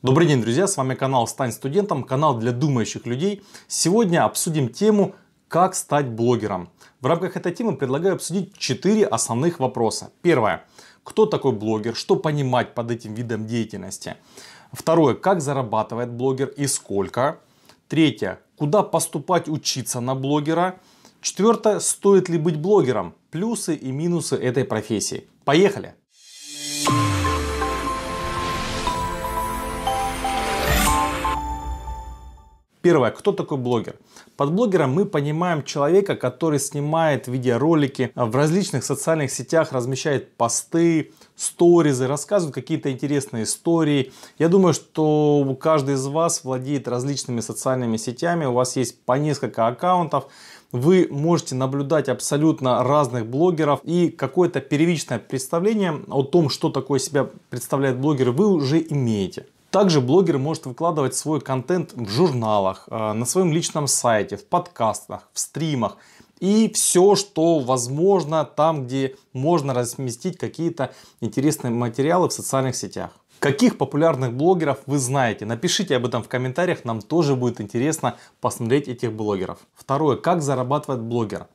Добрый день, друзья! С вами канал «Стань студентом», канал для думающих людей. Сегодня обсудим тему «Как стать блогером». В рамках этой темы предлагаю обсудить 4 основных вопроса. Первое. Кто такой блогер? Что понимать под этим видом деятельности? Второе. Как зарабатывает блогер и сколько? Третье. Куда поступать учиться на блогера? Четвертое. Стоит ли быть блогером? Плюсы и минусы этой профессии. Поехали! Первое. Кто такой блогер? Под блогером мы понимаем человека, который снимает видеоролики, в различных социальных сетях размещает посты, сторизы, рассказывает какие-то интересные истории. Я думаю, что каждый из вас владеет различными социальными сетями, у вас есть по несколько аккаунтов. Вы можете наблюдать абсолютно разных блогеров и какое-то первичное представление о том, что такое себя представляет блогер, вы уже имеете. Также блогер может выкладывать свой контент в журналах, э, на своем личном сайте, в подкастах, в стримах. И все, что возможно там, где можно разместить какие-то интересные материалы в социальных сетях. Каких популярных блогеров вы знаете? Напишите об этом в комментариях, нам тоже будет интересно посмотреть этих блогеров. Второе, как зарабатывает блогер?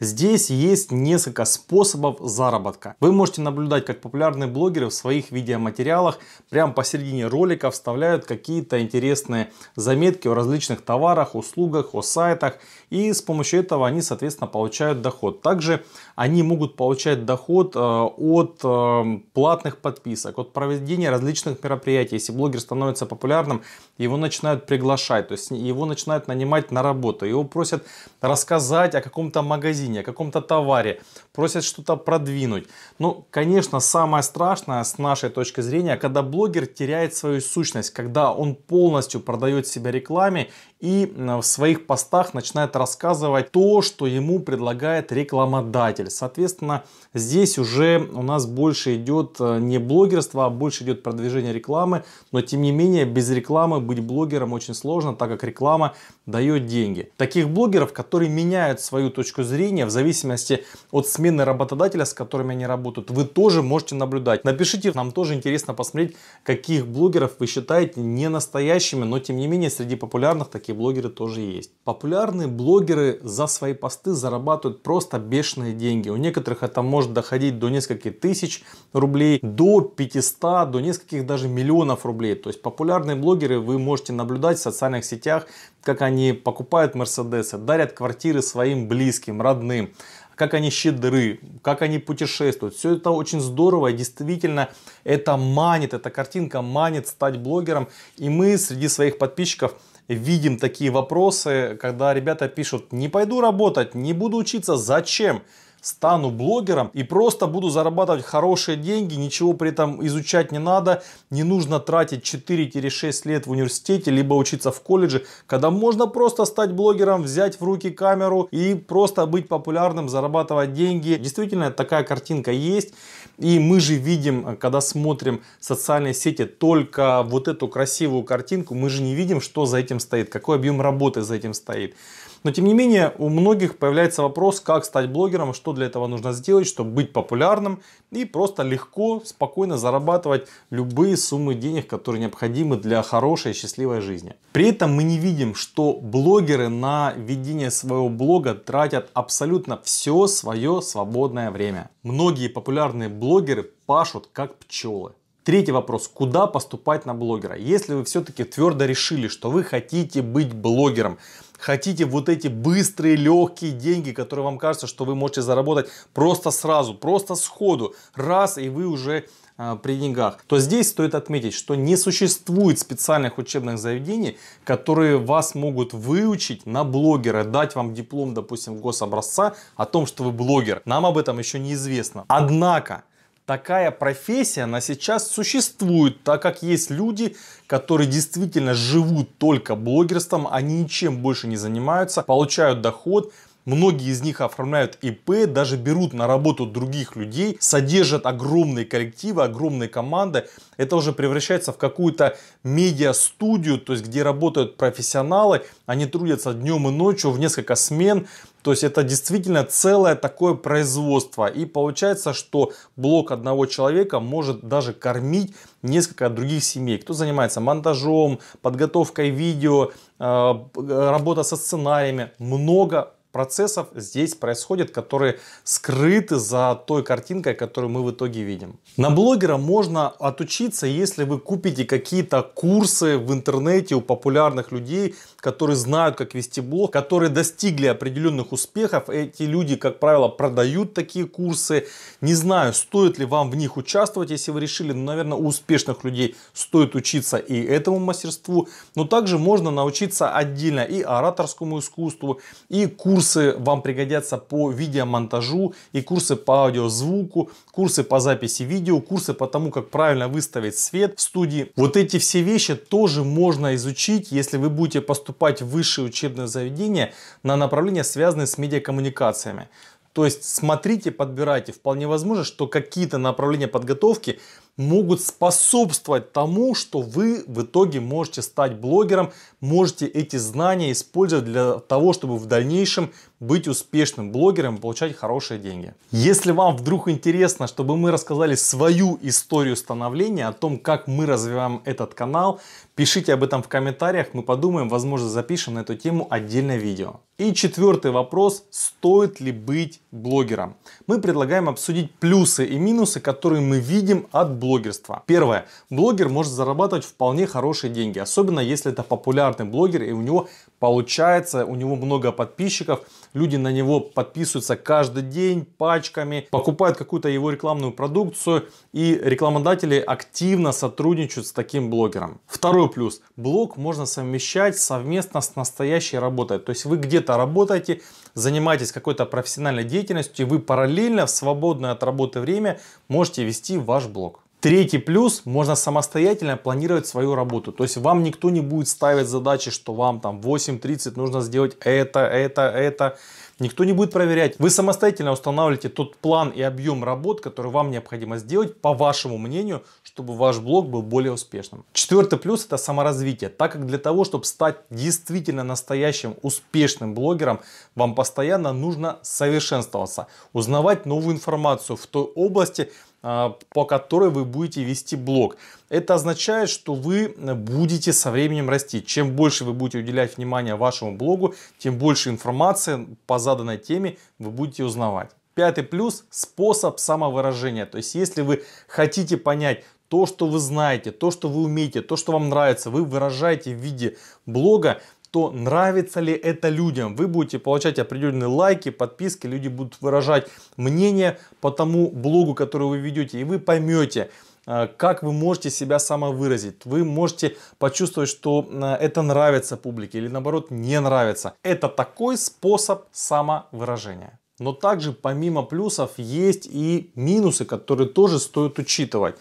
Здесь есть несколько способов заработка. Вы можете наблюдать, как популярные блогеры в своих видеоматериалах прямо посередине ролика вставляют какие-то интересные заметки о различных товарах, услугах, о сайтах. И с помощью этого они, соответственно, получают доход. Также они могут получать доход э, от э, платных подписок, от проведения различных мероприятий. Если блогер становится популярным, его начинают приглашать, то есть его начинают нанимать на работу. Его просят рассказать о каком-то магазине, о каком-то товаре, просят что-то продвинуть. Ну, конечно, самое страшное с нашей точки зрения, когда блогер теряет свою сущность, когда он полностью продает себя рекламе и в своих постах начинает рассказывать то, что ему предлагает рекламодатель. Соответственно, здесь уже у нас больше идет э, не блогерство, а больше идет продвижение рекламы. Но тем не менее, без рекламы быть блогером очень сложно, так как реклама дает деньги. Таких блогеров, которые меняют свою точку зрения в зависимости от смены работодателя, с которыми они работают, вы тоже можете наблюдать. Напишите, нам тоже интересно посмотреть, каких блогеров вы считаете не настоящими, но тем не менее среди популярных таких такие блогеры тоже есть. Популярные блогеры за свои посты зарабатывают просто бешеные деньги. У некоторых это может доходить до нескольких тысяч рублей, до 500, до нескольких даже миллионов рублей. То есть популярные блогеры вы можете наблюдать в социальных сетях, как они покупают Мерседесы, дарят квартиры своим близким, родным как они щедры, как они путешествуют. Все это очень здорово и действительно это манит, эта картинка манит стать блогером. И мы среди своих подписчиков видим такие вопросы, когда ребята пишут, не пойду работать, не буду учиться, зачем? Стану блогером и просто буду зарабатывать хорошие деньги, ничего при этом изучать не надо, не нужно тратить 4-6 лет в университете, либо учиться в колледже, когда можно просто стать блогером, взять в руки камеру и просто быть популярным, зарабатывать деньги. Действительно, такая картинка есть. И мы же видим, когда смотрим социальные сети, только вот эту красивую картинку, мы же не видим, что за этим стоит, какой объем работы за этим стоит. Но тем не менее, у многих появляется вопрос, как стать блогером, что для этого нужно сделать, чтобы быть популярным и просто легко, спокойно зарабатывать любые суммы денег, которые необходимы для хорошей счастливой жизни. При этом мы не видим, что блогеры на ведение своего блога тратят абсолютно все свое свободное время. Многие популярные блогеры пашут как пчелы. Третий вопрос. Куда поступать на блогера? Если вы все-таки твердо решили, что вы хотите быть блогером, хотите вот эти быстрые, легкие деньги, которые вам кажется, что вы можете заработать просто сразу, просто сходу, раз и вы уже э, при деньгах, то здесь стоит отметить, что не существует специальных учебных заведений, которые вас могут выучить на блогера, дать вам диплом, допустим, гособразца о том, что вы блогер. Нам об этом еще неизвестно. Однако, такая профессия, она сейчас существует, так как есть люди, которые действительно живут только блогерством, они ничем больше не занимаются, получают доход, Многие из них оформляют ИП, даже берут на работу других людей, содержат огромные коллективы, огромные команды. Это уже превращается в какую-то медиа-студию, то есть где работают профессионалы, они трудятся днем и ночью в несколько смен, То есть это действительно целое такое производство. И получается, что блог одного человека может даже кормить несколько других семей. Кто занимается монтажом, подготовкой видео, э, работа со сценариями. Много процессов здесь происходит, которые скрыты за той картинкой, которую мы в итоге видим. На блогера можно отучиться, если вы купите какие-то курсы в интернете у популярных людей, которые знают, как вести блог, которые достигли определенных успехов. Эти люди, как правило, продают такие курсы. Не знаю, стоит ли вам в них участвовать, если вы решили, но, наверное, у успешных людей стоит учиться и этому мастерству. Но также можно научиться отдельно и ораторскому искусству, и курс Курсы вам пригодятся по видеомонтажу и курсы по аудиозвуку, курсы по записи видео, курсы по тому, как правильно выставить свет в студии. Вот эти все вещи тоже можно изучить, если вы будете поступать в высшее учебное заведение на направления, связанные с медиакоммуникациями. То есть смотрите, подбирайте. Вполне возможно, что какие-то направления подготовки могут способствовать тому, что вы в итоге можете стать блогером, можете эти знания использовать для того, чтобы в дальнейшем быть успешным блогером и получать хорошие деньги. Если вам вдруг интересно, чтобы мы рассказали свою историю становления, о том, как мы развиваем этот канал, пишите об этом в комментариях, мы подумаем, возможно запишем на эту тему отдельное видео. И четвертый вопрос, стоит ли быть блогером? Мы предлагаем обсудить плюсы и минусы, которые мы видим от блогерства. Первое. Блогер может зарабатывать вполне хорошие деньги, особенно если это популярный блогер и у него получается, у него много подписчиков, люди на него подписываются каждый день пачками, покупают какую-то его рекламную продукцию и рекламодатели активно сотрудничают с таким блогером. Второй плюс. Блог можно совмещать совместно с настоящей работой. То есть вы где-то работаете, занимаетесь какой-то профессиональной деятельностью, и вы параллельно в свободное от работы время можете вести ваш блог. Третий плюс, можно самостоятельно планировать свою работу. То есть вам никто не будет ставить задачи, что вам там 8.30 нужно сделать это, это, это. Никто не будет проверять. Вы самостоятельно устанавливаете тот план и объем работ, который вам необходимо сделать, по вашему мнению, чтобы ваш блог был более успешным. Четвертый плюс это саморазвитие. Так как для того, чтобы стать действительно настоящим успешным блогером, вам постоянно нужно совершенствоваться, узнавать новую информацию в той области, по которой вы будете вести блог. Это означает, что вы будете со временем расти. Чем больше вы будете уделять внимание вашему блогу, тем больше информации по заданной теме вы будете узнавать. Пятый плюс – способ самовыражения. То есть, если вы хотите понять то, что вы знаете, то, что вы умеете, то, что вам нравится, вы выражаете в виде блога, то нравится ли это людям. Вы будете получать определенные лайки, подписки, люди будут выражать мнение по тому блогу, который вы ведете, и вы поймете, э, как вы можете себя самовыразить. Вы можете почувствовать, что э, это нравится публике или наоборот не нравится. Это такой способ самовыражения. Но также помимо плюсов есть и минусы, которые тоже стоит учитывать.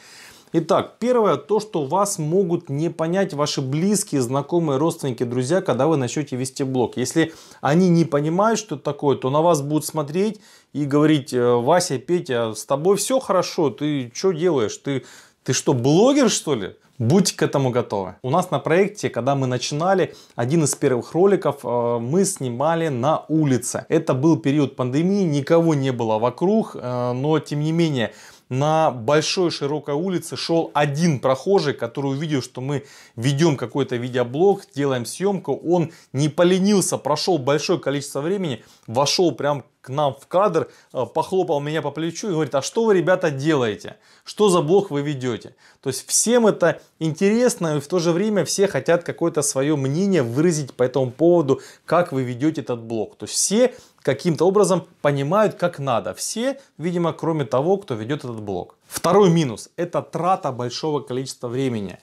Итак, первое, то, что вас могут не понять ваши близкие, знакомые, родственники, друзья, когда вы начнете вести блог. Если они не понимают, что это такое, то на вас будут смотреть и говорить, «Э, Вася, Петя, с тобой все хорошо, ты что делаешь? Ты, ты что, блогер что ли? Будьте к этому готовы. У нас на проекте, когда мы начинали, один из первых роликов э, мы снимали на улице. Это был период пандемии, никого не было вокруг, э, но тем не менее на большой широкой улице шел один прохожий, который увидел, что мы ведем какой-то видеоблог, делаем съемку. Он не поленился, прошел большое количество времени, вошел прям к нам в кадр, э, похлопал меня по плечу и говорит, а что вы, ребята, делаете? Что за блог вы ведете? То есть всем это интересно, и в то же время все хотят какое-то свое мнение выразить по этому поводу, как вы ведете этот блог. То есть все каким-то образом понимают, как надо. Все, видимо, кроме того, кто ведет этот блог. Второй минус – это трата большого количества времени.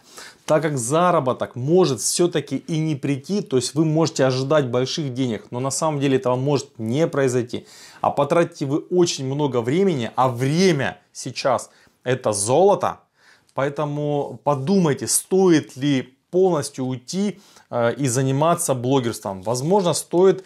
Так как заработок может все-таки и не прийти, то есть вы можете ожидать больших денег, но на самом деле этого может не произойти. А потратите вы очень много времени, а время сейчас это золото. Поэтому подумайте, стоит ли полностью уйти э, и заниматься блогерством. Возможно, стоит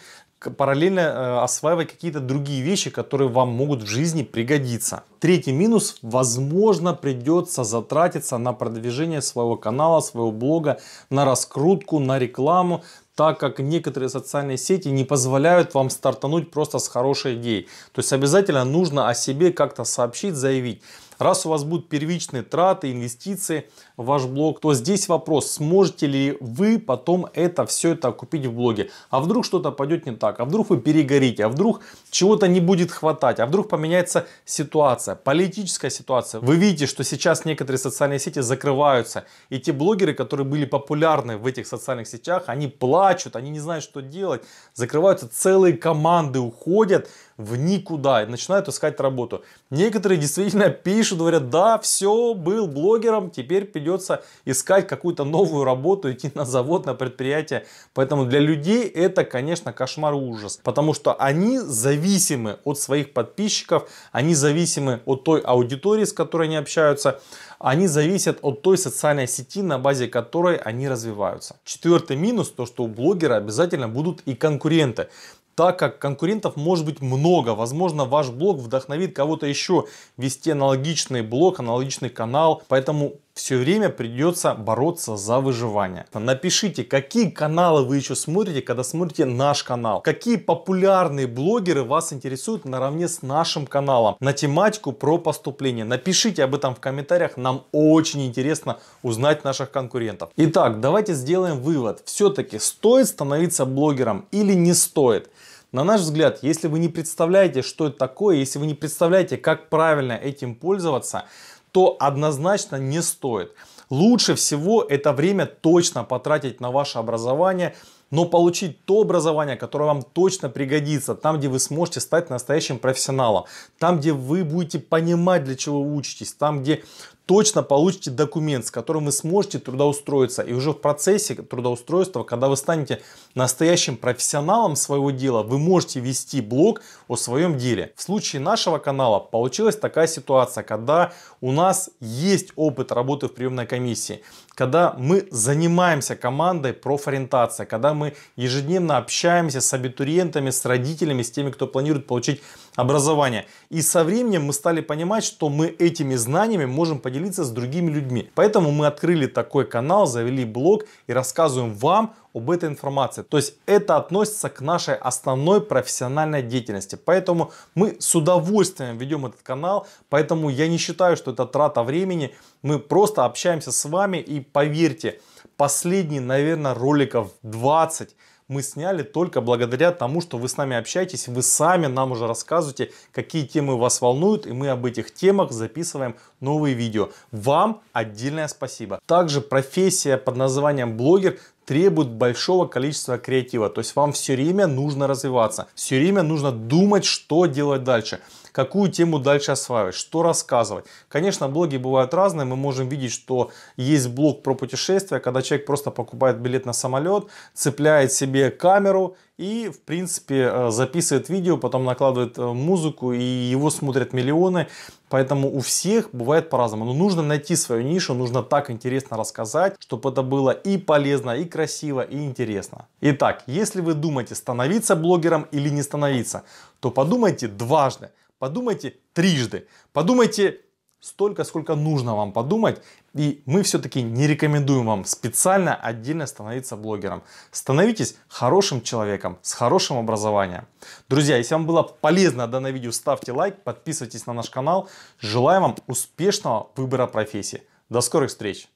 параллельно э, осваивать какие-то другие вещи, которые вам могут в жизни пригодиться. Третий минус, возможно, придется затратиться на продвижение своего канала, своего блога, на раскрутку, на рекламу, так как некоторые социальные сети не позволяют вам стартануть просто с хорошей идеей. То есть обязательно нужно о себе как-то сообщить, заявить. Раз у вас будут первичные траты, инвестиции в ваш блог, то здесь вопрос, сможете ли вы потом это все это купить в блоге. А вдруг что-то пойдет не так, а вдруг вы перегорите, а вдруг чего-то не будет хватать, а вдруг поменяется ситуация, политическая ситуация. Вы видите, что сейчас некоторые социальные сети закрываются, и те блогеры, которые были популярны в этих социальных сетях, они плачут, они не знают, что делать, закрываются целые команды, уходят в никуда и начинают искать работу. Некоторые действительно пишут, говорят, да, все, был блогером, теперь придется искать какую-то новую работу, идти на завод, на предприятие. Поэтому для людей это, конечно, кошмар и ужас. Потому что они зависимы от своих подписчиков, они зависимы от той аудитории, с которой они общаются они зависят от той социальной сети, на базе которой они развиваются. Четвертый минус, то что у блогера обязательно будут и конкуренты так как конкурентов может быть много. Возможно, ваш блог вдохновит кого-то еще вести аналогичный блог, аналогичный канал. Поэтому все время придется бороться за выживание. Напишите, какие каналы вы еще смотрите, когда смотрите наш канал. Какие популярные блогеры вас интересуют наравне с нашим каналом на тематику про поступление. Напишите об этом в комментариях, нам очень интересно узнать наших конкурентов. Итак, давайте сделаем вывод. Все-таки стоит становиться блогером или не стоит? На наш взгляд, если вы не представляете, что это такое, если вы не представляете, как правильно этим пользоваться, то однозначно не стоит. Лучше всего это время точно потратить на ваше образование, но получить то образование, которое вам точно пригодится, там, где вы сможете стать настоящим профессионалом, там, где вы будете понимать, для чего вы учитесь, там, где точно получите документ, с которым вы сможете трудоустроиться. И уже в процессе трудоустройства, когда вы станете настоящим профессионалом своего дела, вы можете вести блог о своем деле. В случае нашего канала получилась такая ситуация, когда у нас есть опыт работы в приемной комиссии, когда мы занимаемся командой профориентация, когда мы ежедневно общаемся с абитуриентами, с родителями, с теми, кто планирует получить образование. И со временем мы стали понимать, что мы этими знаниями можем поделиться с другими людьми. Поэтому мы открыли такой канал, завели блог и рассказываем вам об этой информации. То есть это относится к нашей основной профессиональной деятельности. Поэтому мы с удовольствием ведем этот канал. Поэтому я не считаю, что это трата времени. Мы просто общаемся с вами и поверьте, последние, наверное, роликов 20 мы сняли только благодаря тому, что вы с нами общаетесь, вы сами нам уже рассказываете, какие темы вас волнуют, и мы об этих темах записываем новые видео. Вам отдельное спасибо. Также профессия под названием блогер требует большого количества креатива. То есть вам все время нужно развиваться. Все время нужно думать, что делать дальше какую тему дальше осваивать, что рассказывать. Конечно, блоги бывают разные. Мы можем видеть, что есть блог про путешествия, когда человек просто покупает билет на самолет, цепляет себе камеру и, в принципе, э, записывает видео, потом накладывает э, музыку, и его смотрят миллионы. Поэтому у всех бывает по-разному. Но нужно найти свою нишу, нужно так интересно рассказать, чтобы это было и полезно, и красиво, и интересно. Итак, если вы думаете становиться блогером или не становиться, то подумайте дважды. Подумайте трижды. Подумайте столько, сколько нужно вам подумать. И мы все-таки не рекомендуем вам специально отдельно становиться блогером. Становитесь хорошим человеком с хорошим образованием. Друзья, если вам было полезно данное видео, ставьте лайк, подписывайтесь на наш канал. Желаю вам успешного выбора профессии. До скорых встреч!